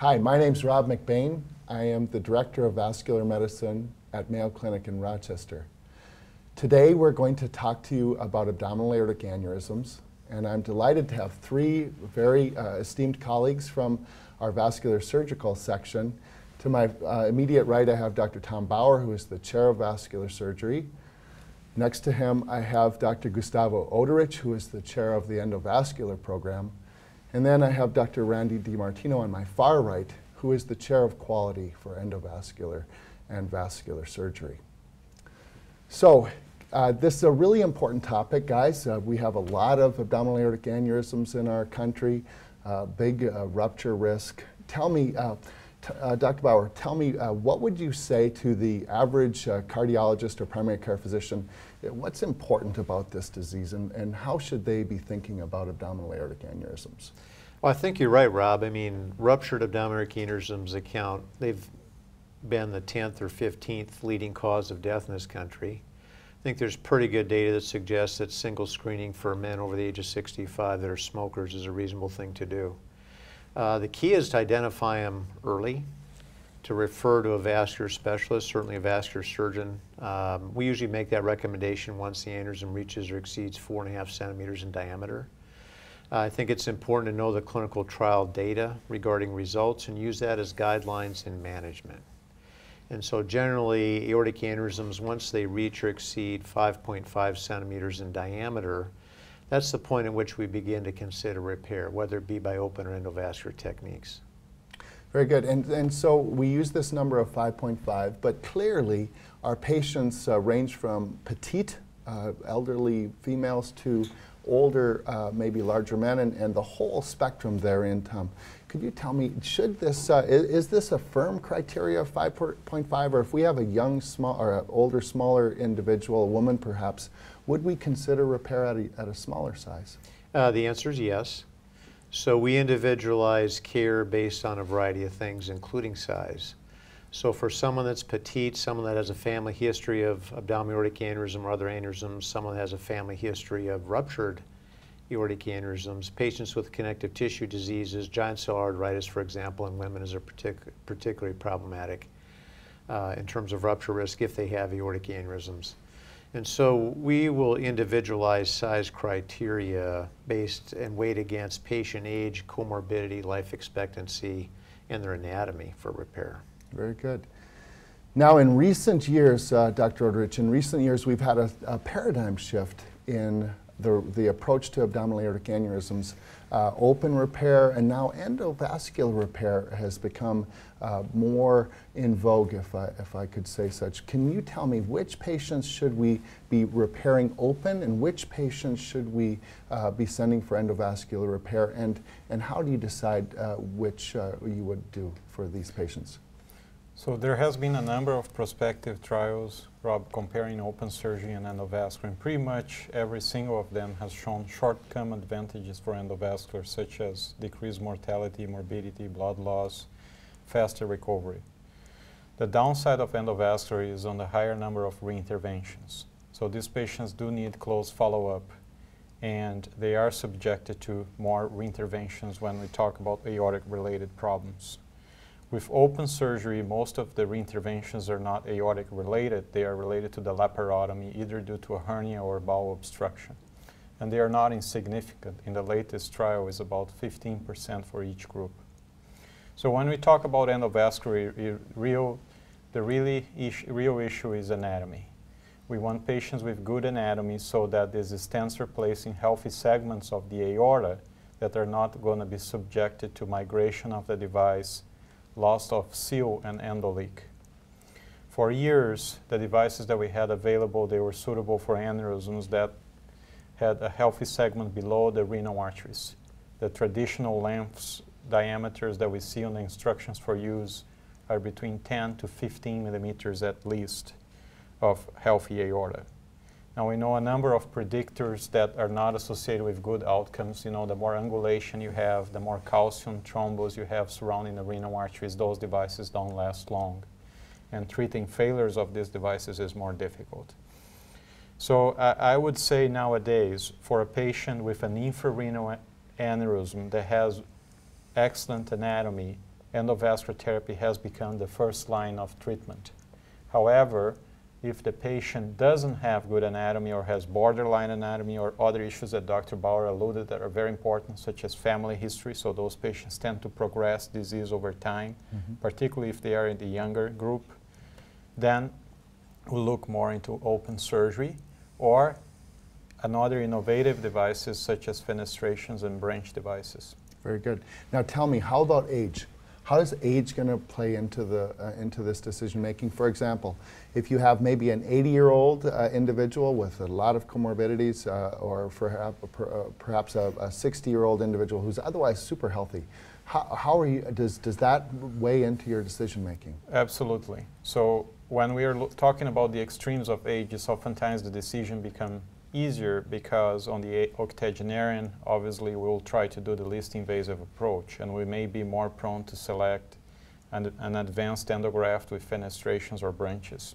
Hi, my name is Rob McBane. I am the Director of Vascular Medicine at Mayo Clinic in Rochester. Today we're going to talk to you about abdominal aortic aneurysms, and I'm delighted to have three very uh, esteemed colleagues from our vascular surgical section. To my uh, immediate right, I have Dr. Tom Bower, who is the Chair of Vascular Surgery. Next to him, I have Dr. Gustavo Oderich, who is the Chair of the Endovascular Program. And then I have Dr. Randy DeMartino on my far right, who is the Chair of Quality for Endovascular and Vascular Surgery. So uh, this is a really important topic, guys. Uh, we have a lot of abdominal aortic aneurysms in our country, uh, big uh, rupture risk. Tell me, uh, uh, Dr. Bower, tell me, what would you say to the average cardiologist or primary care physician? What's important about this disease and, and how should they be thinking about abdominal aortic aneurysms? Well, I think you're right, Rob. I mean, ruptured abdominal aortic aneurysms account, they've been the 10th or 15th leading cause of death in this country. I think there's pretty good data that suggests that single screening for men over the age of 65 that are smokers is a reasonable thing to do. Uh, the key is to identify them early, to refer to a vascular specialist, certainly a vascular surgeon. Um, we usually make that recommendation once the aneurysm reaches or exceeds four and a half centimeters in diameter. Uh, I think it's important to know the clinical trial data regarding results and use that as guidelines in management. And so generally, aortic aneurysms, once they reach or exceed 5.5 centimeters in diameter, that's the point at which we begin to consider repair, whether it be by open or endovascular techniques. Very good. And, and so we use this number of 5.5, but clearly our patients uh, range from petite, uh, elderly females to older, uh, maybe larger men, and, and the whole spectrum therein, Tom. Could you tell me, should this, uh, is, is, this a firm criteria of 5.5, or if we have a young, small, or an older, smaller individual, a woman perhaps, would we consider repair at a, at a smaller size? Uh, the answer is yes. So we individualize care based on a variety of things, including size. So for someone that's petite, someone that has a family history of abdominal aortic aneurysm or other aneurysms, someone that has a family history of ruptured aortic aneurysms, patients with connective tissue diseases, giant cell arteritis, for example, in women is partic particularly problematic uh, in terms of rupture risk if they have aortic aneurysms. And so we will individualize size criteria based and weight against patient age, comorbidity, life expectancy, and their anatomy for repair. Very good. Now, in recent years, uh, Dr. Oderich, in recent years, we've had a, a paradigm shift in the, the approach to abdominal aortic aneurysms. Uh, open repair and now endovascular repair has become uh, more in vogue, if I, if I could say such. Can you tell me which patients should we be repairing open and which patients should we uh, be sending for endovascular repair and, and how do you decide uh, which uh, you would do for these patients? So there has been a number of prospective trials, Rob, comparing open surgery and endovascular, and pretty much every single of them has shown short-term advantages for endovascular, such as decreased mortality, morbidity, blood loss, faster recovery. The downside of endovascular is on the higher number of reinterventions. So these patients do need close follow-up, and they are subjected to more reinterventions when we talk about aortic-related problems. With open surgery, most of the reinterventions are not aortic related. They are related to the laparotomy, either due to a hernia or bowel obstruction. And they are not insignificant. In the latest trial, is about 15% for each group. So when we talk about endovascular, real, the really issue, real issue is anatomy. We want patients with good anatomy so that these stents are placed in healthy segments of the aorta that are not going to be subjected to migration of the device loss of seal and endoleak. For years, the devices that we had available, they were suitable for aneurysms that had a healthy segment below the renal arteries. The traditional lengths, diameters that we see on the instructions for use are between 10 to 15 millimeters at least of healthy aorta. Now we know a number of predictors that are not associated with good outcomes. You know, the more angulation you have, the more calcium thrombus you have surrounding the renal arteries, those devices don't last long. And treating failures of these devices is more difficult. So I, I would say nowadays, for a patient with an infrarenal aneurysm that has excellent anatomy, endovascular therapy has become the first line of treatment. However, if the patient doesn't have good anatomy or has borderline anatomy or other issues that Dr. Bower alluded that are very important, such as family history, so those patients tend to progress disease over time, mm-hmm. particularly if they are in the younger group, then we look more into open surgery or another innovative devices such as fenestrations and branch devices. Very good. Now tell me, how about age? How is age going to play into the uh, into this decision making? For example, if you have maybe an 80-year-old uh, individual with a lot of comorbidities, uh, or perhaps, uh, perhaps a 60-year-old individual who's otherwise super healthy, how, how are you? Does does that weigh into your decision making? Absolutely. So when we are talking about the extremes of ages, oftentimes the decision become easier because on the octogenarian, obviously we'll try to do the least invasive approach and we may be more prone to select an, an advanced endograft with fenestrations or branches.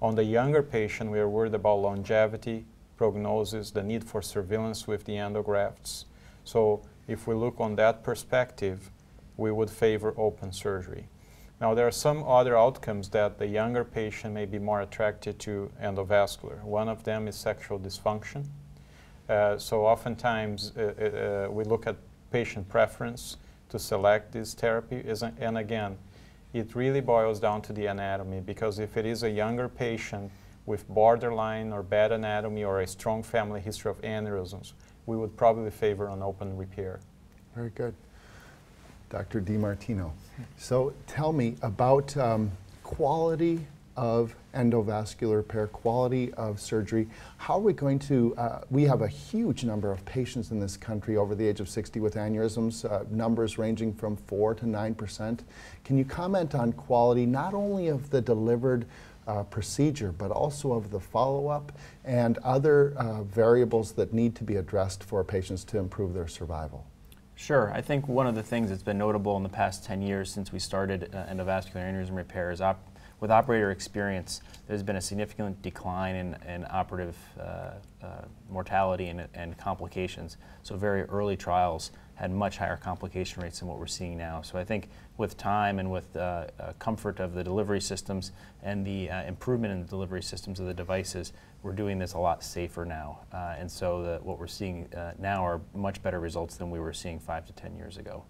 On the younger patient, we are worried about longevity, prognosis, the need for surveillance with the endografts. So if we look on that perspective, we would favor open surgery. Now, there are some other outcomes that the younger patient may be more attracted to endovascular. One of them is sexual dysfunction. Uh, so, oftentimes, uh, uh, uh we look at patient preference to select this therapy. And again, it really boils down to the anatomy because if it is a younger patient with borderline or bad anatomy or a strong family history of aneurysms, we would probably favor an open repair. Very good. Dr. DeMartino. So tell me about um, quality of endovascular repair, quality of surgery. How are we going to, uh, we have a huge number of patients in this country over the age of 60 with aneurysms, uh, numbers ranging from 4 to 9%. Can you comment on quality not only of the delivered uh, procedure, but also of the follow-up and other uh, variables that need to be addressed for patients to improve their survival? Sure. I think one of the things that's been notable in the past 10 years since we started uh, endovascular aneurysm repair is op with operator experience, there's been a significant decline in, in operative uh, uh, mortality and, and, complications. So very early trials had much higher complication rates than what we're seeing now. So I think with time and with uh, uh, comfort of the delivery systems and the uh, improvement in the delivery systems of the devices, we're doing this a lot safer now. Uh, and so the, what we're seeing uh, now are much better results than we were seeing five to 10 years ago.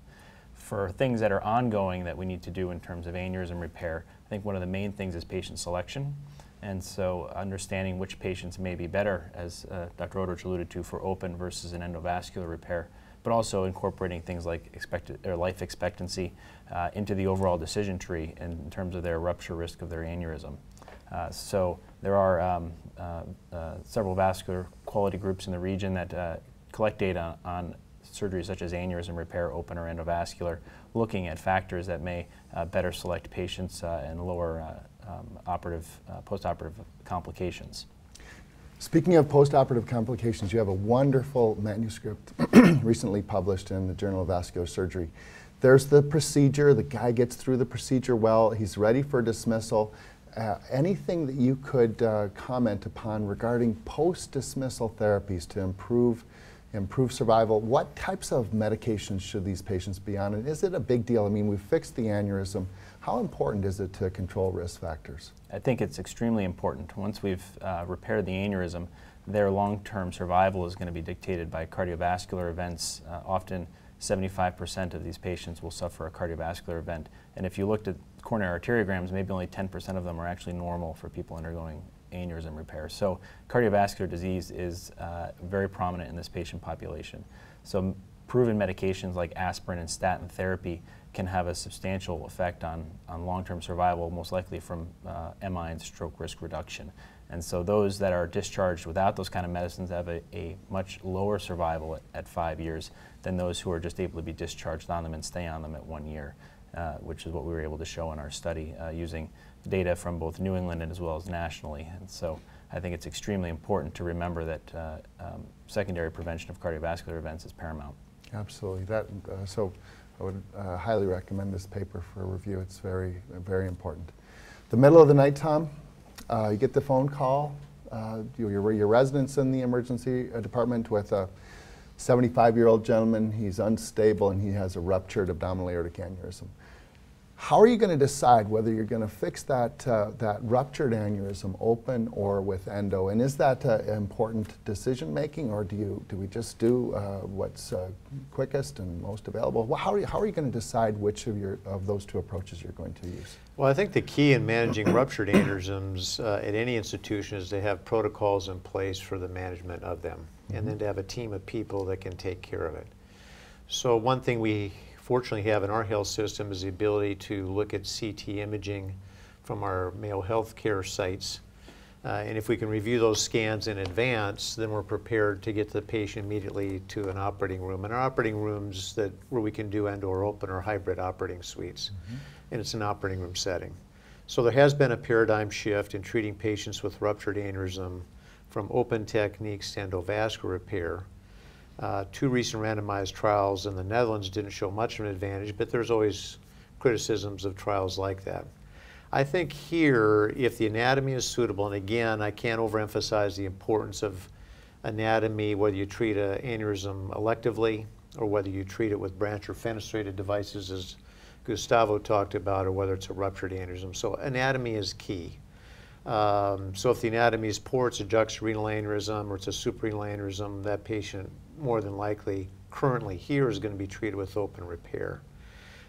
For things that are ongoing that we need to do in terms of aneurysm repair, I think one of the main things is patient selection. And so understanding which patients may be better, as uh, Dr. Oderich alluded to, for open versus an endovascular repair but also incorporating things like expected, or life expectancy uh, into the overall decision tree in, terms of their rupture risk of their aneurysm. Uh, so there are um, uh, uh several vascular quality groups in the region that uh, collect data on surgeries such as aneurysm repair, open or endovascular, looking at factors that may better select patients and lower um, operative, postoperative complications. Speaking of postoperative complications, you have a wonderful manuscript recently published in the Journal of Vascular Surgery. There's the procedure, the guy gets through the procedure well, he's ready for dismissal. Uh, anything that you could uh, comment upon regarding post-dismissal therapies to improve improve survival. What types of medications should these patients be on? And is it a big deal? I mean, we've fixed the aneurysm. How important is it to control risk factors? I think it's extremely important. Once we've uh, repaired the aneurysm, their long-term survival is going to be dictated by cardiovascular events. Uh, often 75% of these patients will suffer a cardiovascular event. And if you looked at coronary arteriograms, maybe only 10% of them are actually normal for people undergoing aneurysm repair. So cardiovascular disease is uh, very prominent in this patient population. So proven medications like aspirin and statin therapy can have a substantial effect on, on long-term survival, most likely from uh, MI and stroke risk reduction. And so those that are discharged without those kind of medicines have a, a much lower survival at, at, five years than those who are just able to be discharged on them and stay on them at one year, uh, which is what we were able to show in our study uh, using data from both New England and as well as nationally. And so I think it's extremely important to remember that uh, um, secondary prevention of cardiovascular events is paramount. Absolutely. That, uh, so I would uh, highly recommend this paper for review. It's very, very important. The middle of the night, Tom, uh, you get the phone call. Uh, your, your residence in the emergency department with a 75-year-old gentleman. He's unstable and he has a ruptured abdominal aortic aneurysm. How are you going to decide whether you're going to fix that, uh, that ruptured aneurysm open or with endo? And is that uh, important decision making, or do, you, do we just do uh, what's uh, quickest and most available? Well, how, are you, how are you going to decide which of, your, of those two approaches you're going to use? Well, I think the key in managing ruptured aneurysms uh, at any institution is to have protocols in place for the management of them, and then to have a team of people that can take care of it. So one thing we fortunately have in our health system is the ability to look at CT imaging from our Mayo Health Care sites. Uh, and if we can review those scans in advance, then we're prepared to get the patient immediately to an operating room. And our operating rooms that where we can do end-or open are hybrid operating suites. And it's an operating room setting. So there has been a paradigm shift in treating patients with ruptured aneurysm from open techniques to endovascular repair. Uh, two recent randomized trials in the Netherlands didn't show much of an advantage, but there's always criticisms of trials like that. I think here, if the anatomy is suitable, and again, I can't overemphasize the importance of anatomy, whether you treat an aneurysm electively or whether you treat it with branch or fenestrated devices, as Gustavo talked about, or whether it's a ruptured aneurysm. So anatomy is key. Um, so if the anatomy is poor, it's a juxtarenal aneurysm or it's a suprarenal aneurysm, that patient more than likely currently here is going to be treated with open repair.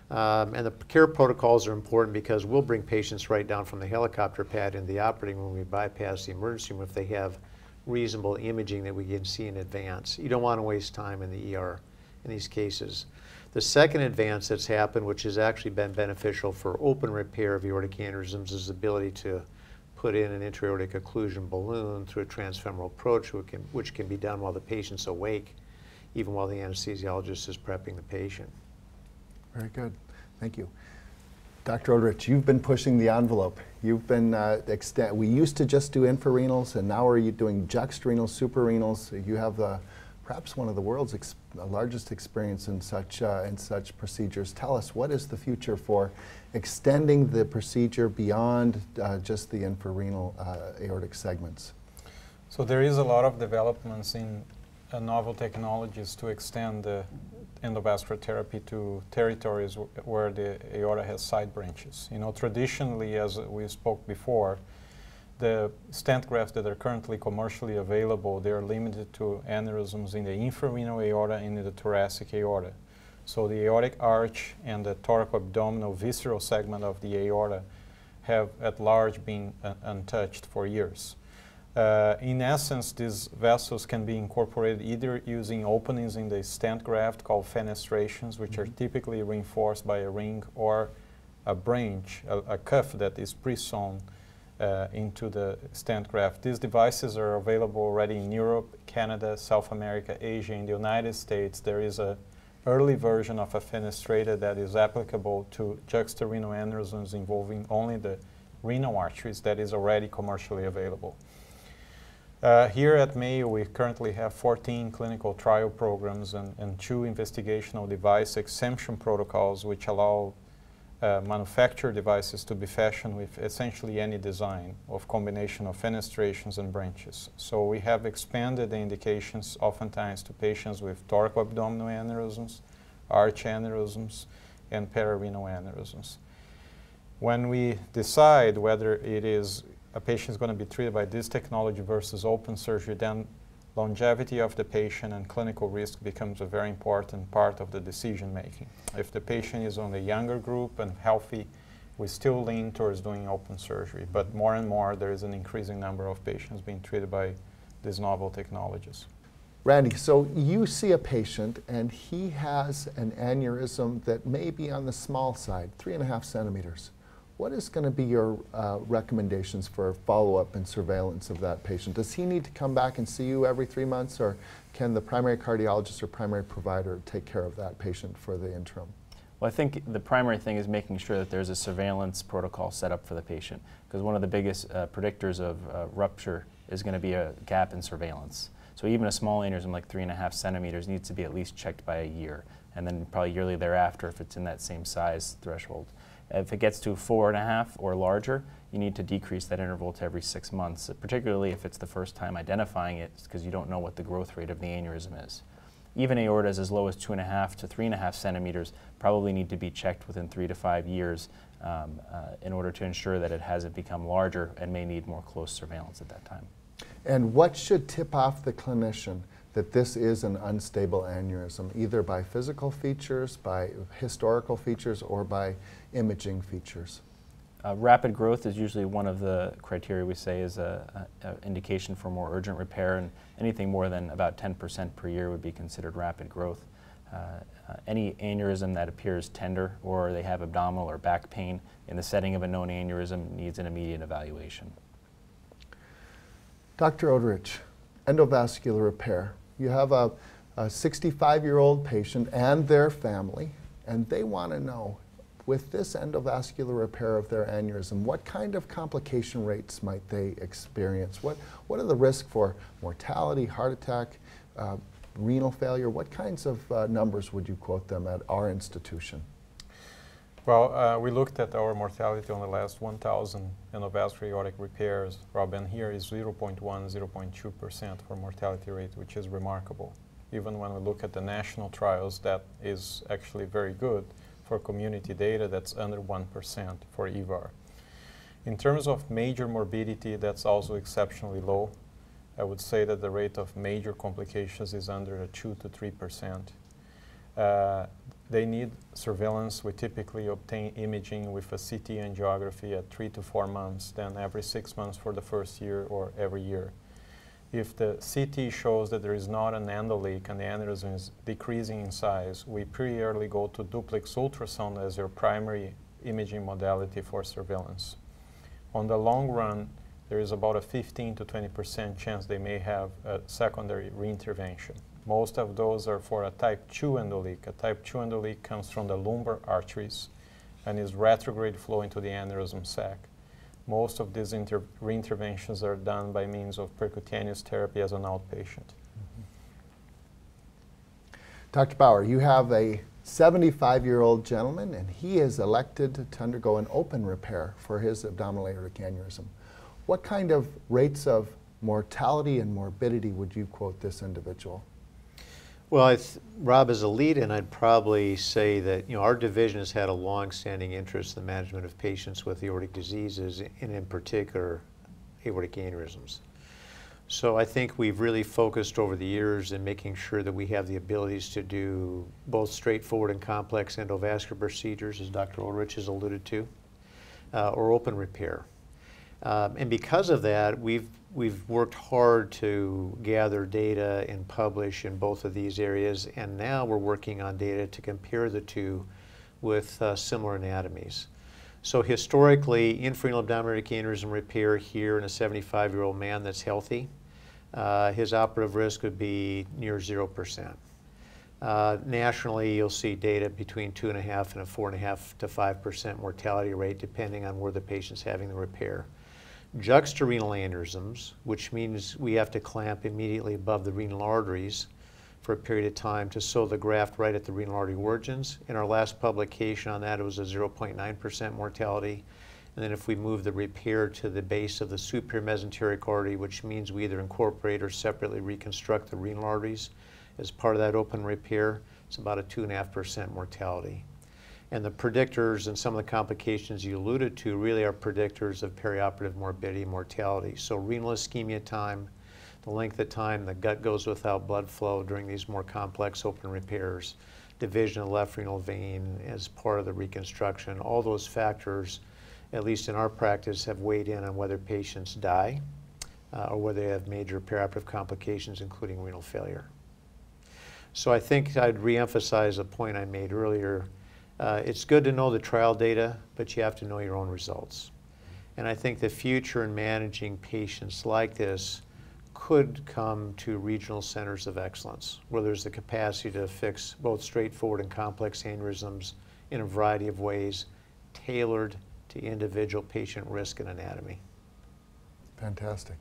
Um, and the care protocols are important because we'll bring patients right down from the helicopter pad in the operating room. We bypass the emergency room if they have reasonable imaging that we can see in advance. You don't want to waste time in the ER in these cases. The second advance that's happened, which has actually been beneficial for open repair of aortic aneurysms, is the ability to put in an intra-aortic occlusion balloon through a transfemoral approach, which can, which can be done while the patient's awake, even while the anesthesiologist is prepping the patient. Very good. Thank you. Dr. Oderich, you've been pushing the envelope. You've been uh, extend. We used to just do infrarenals, and now we're you doing juxtarenal, suprarenals? You have the, perhaps one of the world's ex largest experience in such uh, in such procedures. Tell us what is the future for extending the procedure beyond uh, just the infrarenal uh, aortic segments. So there is a lot of developments in uh, novel technologies to extend the endovascular therapy to territories where the aorta has side branches. You know, traditionally, as we spoke before, the stent grafts that are currently commercially available, they are limited to aneurysms in the infrarenal aorta and in the thoracic aorta. So the aortic arch and the thoracoabdominal visceral segment of the aorta have at large been uh, untouched for years. Uh, in essence, these vessels can be incorporated either using openings in the stent graft called fenestrations, which mm -hmm. are mm-hmm. typically reinforced by a ring or a branch, a, a cuff that is pre-sewn uh, into the stent graft. These devices are available already in Europe, Canada, South America, Asia. In the United States, there is a early version of a fenestrated that is applicable to juxtarenal aneurysms involving only the renal arteries that is already commercially available. Uh, here at Mayo, we currently have 14 clinical trial programs and, and two investigational device exemption protocols which allow uh, manufacture devices to be fashioned with essentially any design of combination of fenestrations and branches. So we have expanded the indications oftentimes to patients with thoracoabdominal aneurysms, arch aneurysms, and pararenal aneurysms. When we decide whether it is a patient is going to be treated by this technology versus open surgery, then longevity of the patient and clinical risk becomes a very important part of the decision making. If the patient is on the younger group and healthy, we still lean towards doing open surgery, but more and more there is an increasing number of patients being treated by these novel technologies. Randy, so you see a patient and he has an aneurysm that may be on the small side, three and a half centimeters. What is going to be your uh, recommendations for follow-up and surveillance of that patient? Does he need to come back and see you every three months, or can the primary cardiologist or primary provider take care of that patient for the interim? Well, I think the primary thing is making sure that there's a surveillance protocol set up for the patient, because one of the biggest uh, predictors of uh, rupture is going to be a gap in surveillance. So even a small aneurysm like three and a half centimeters needs to be at least checked by a year, and then probably yearly thereafter if it's in that same size threshold. If it gets to four and a half or larger, you need to decrease that interval to every six months, particularly if it's the first time identifying it because you don't know what the growth rate of the aneurysm is. even aortas as low as two and a half to three and a half centimeters probably need to be checked within three to five years um, uh, in order to ensure that it hasn't become larger and may need more close surveillance at that time. And what should tip off the clinician that this is an unstable aneurysm, either by physical features, by historical features, or by imaging features? Uh, rapid growth is usually one of the criteria we say is an indication for more urgent repair, and anything more than about 10% per year would be considered rapid growth. Uh, uh, any aneurysm that appears tender or they have abdominal or back pain in the setting of a known aneurysm needs an immediate evaluation. Dr. Oderich, endovascular repair. You have a 65 year old patient and their family, and they want to know with this endovascular repair of their aneurysm, what kind of complication rates might they experience? What, what are the risks for mortality, heart attack, uh, renal failure? What kinds of uh, numbers would you quote them at our institution? Well, uh, we looked at our mortality on the last 1,000 endovascular aortic repairs, Rob, and here is 0.1, 0.2% for mortality rate, which is remarkable. Even when we look at the national trials, that is actually very good for community data, that's under 1% for EVAR. In terms of major morbidity, that's also exceptionally low. I would say that the rate of major complications is under a 2 to 3%. Uh, they need surveillance. We typically obtain imaging with a CT angiography at three to four months, then every six months for the first year or every year. If the CT shows that there is not an endoleak and the aneurysm is decreasing in size, we pretty early go to duplex ultrasound as your primary imaging modality for surveillance. On the long run, there is about a 15 to 20% chance they may have a secondary reintervention. Most of those are for a type 2 endoleak. A type 2 endoleak comes from the lumbar arteries and is retrograde flow into the aneurysm sac. Most of these inter- reinterventions are done by means of percutaneous therapy as an outpatient. Mm-hmm. Dr. Bower, you have a 75 year old gentleman, and he is elected to undergo an open repair for his abdominal aortic aneurysm. What kind of rates of mortality and morbidity would you quote this individual? Well, Rob, as a lead-in, I'd probably say that you know our division has had a long-standing interest in the management of patients with aortic diseases, and in particular, aortic aneurysms. So I think we've really focused over the years in making sure that we have the abilities to do both straightforward and complex endovascular procedures, as Dr. Oderich has alluded to, uh, or open repair. Um, and because of that, we've we've worked hard to gather data and publish in both of these areas, and now we're working on data to compare the two with uh, similar anatomies. So historically, infrarenal abdominal aneurysm repair here in a 75-year-old man that's healthy, uh, his operative risk would be near 0%. Uh, nationally, you'll see data between 2.5 and a 4.5 to 5% mortality rate, depending on where the patient's having the repair juxtarenal aneurysms, which means we have to clamp immediately above the renal arteries for a period of time to sew the graft right at the renal artery origins. In our last publication on that, it was a 0.9% mortality. And then if we move the repair to the base of the superior mesenteric artery, which means we either incorporate or separately reconstruct the renal arteries as part of that open repair, it's about a 2.5% mortality. And the predictors and some of the complications you alluded to really are predictors of perioperative morbidity and mortality. So renal ischemia time, the length of time the gut goes without blood flow during these more complex open repairs, division of left renal vein as part of the reconstruction, all those factors, at least in our practice, have weighed in on whether patients die uh, or whether they have major perioperative complications, including renal failure. So I think I'd reemphasize a point I made earlier uh, it's good to know the trial data, but you have to know your own results. And I think the future in managing patients like this could come to regional centers of excellence, where there's the capacity to fix both straightforward and complex aneurysms in a variety of ways, tailored to individual patient risk and anatomy. Fantastic.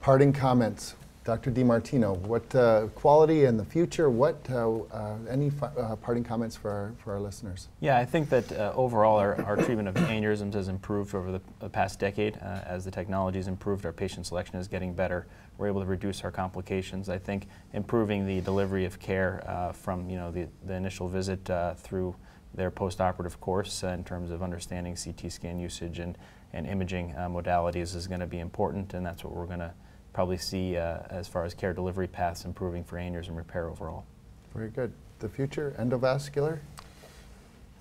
Parting comments. Dr. DeMartino, what uh, quality in the future, what, uh, uh, any uh, parting comments for our, for our listeners? Yeah, I think that uh, overall our, our treatment of aneurysms has improved over the, the past decade. Uh, as the technology has improved, our patient selection is getting better. We're able to reduce our complications. I think improving the delivery of care from you know the, the initial visit through their post-operative course in terms of understanding CT scan usage and, and imaging modalities is going to be important, and that's what we're going to probably see uh, as far as care delivery paths improving for aneurysm repair overall. Very good. The future, endovascular?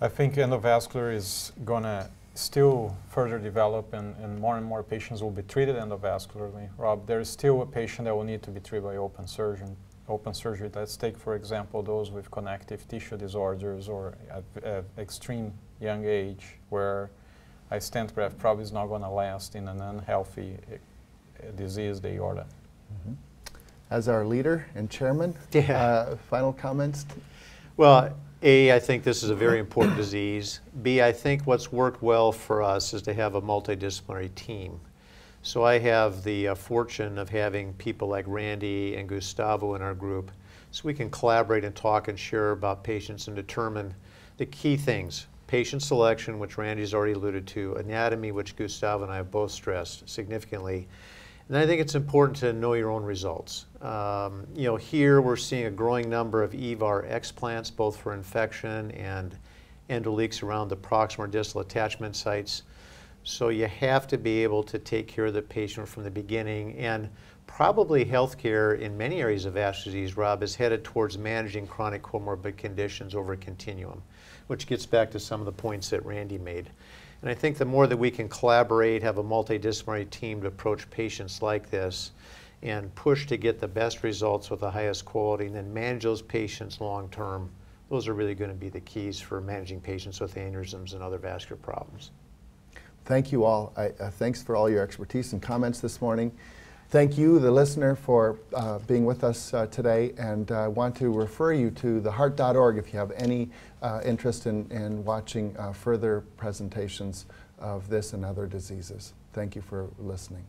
I think endovascular is going to still further develop and, and more and more patients will be treated endovascularly. Rob, there is still a patient that will need to be treated by open surgeon. Open surgery, let's take for example those with connective tissue disorders or at, at extreme young age where a stent graft probably is not going to last in an unhealthy uh, diseased aorta. As our leader and chairman, Yeah. uh, final comments? Well, A, I think this is a very important disease. B, I think what's worked well for us is to have a multidisciplinary team. So I have the uh, fortune of having people like Randy and Gustavo in our group so we can collaborate and talk and share about patients and determine the key things. Patient selection, which Randy's already alluded to, anatomy, which Gustavo and I have both stressed significantly, and I think it's important to know your own results. Um, you know, here we're seeing a growing number of EVAR explants, both for infection and endoleaks around the proximal or distal attachment sites. So you have to be able to take care of the patient from the beginning. And probably healthcare in many areas of vascular disease, Rob, is headed towards managing chronic comorbid conditions over a continuum, which gets back to some of the points that Randy made. And I think the more that we can collaborate, have a multidisciplinary team to approach patients like this, and push to get the best results with the highest quality, and then manage those patients long term, those are really going to be the keys for managing patients with aneurysms and other vascular problems. Thank you all. I, uh, thanks for all your expertise and comments this morning. Thank you, the listener, for uh, being with us uh, today. And I want to refer you to theheart.org if you have any uh, interest in, in watching uh, further presentations of this and other diseases. Thank you for listening.